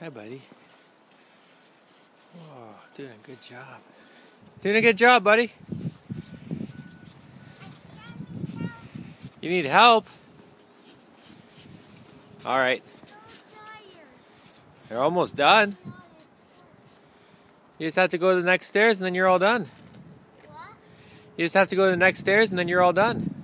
Hi, buddy. Oh, doing a good job. Doing a good job, buddy. You need help? All right. They're almost done. You just have to go to the next stairs and then you're all done. You just have to go to the next stairs and then you're all done.